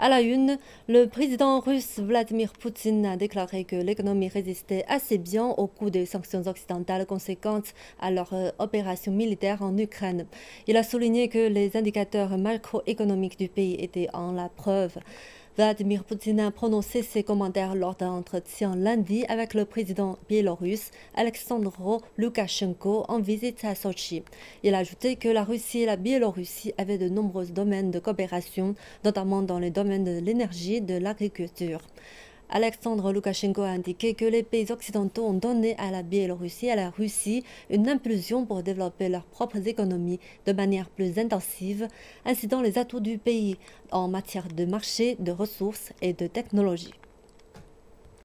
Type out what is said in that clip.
À la une, le président russe Vladimir Poutine a déclaré que l'économie résistait assez bien au coup des sanctions occidentales conséquentes à leur euh, opération militaire en Ukraine. Il a souligné que les indicateurs macroéconomiques du pays étaient en la preuve. Vladimir Poutine a prononcé ses commentaires lors d'un entretien lundi avec le président biélorusse Alexandre Loukachenko en visite à Sochi. Il a ajouté que la Russie et la Biélorussie avaient de nombreux domaines de coopération, notamment dans les domaines de l'énergie et de l'agriculture. Alexandre Loukachenko a indiqué que les pays occidentaux ont donné à la Biélorussie et à la Russie une impulsion pour développer leurs propres économies de manière plus intensive, incitant les atouts du pays en matière de marché, de ressources et de technologie.